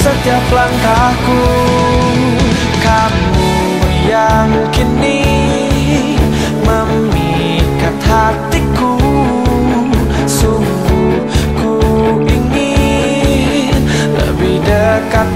setiap langkahku. Kamu yang kini memikat hatiku. Sungguh ku ingin lebih dekat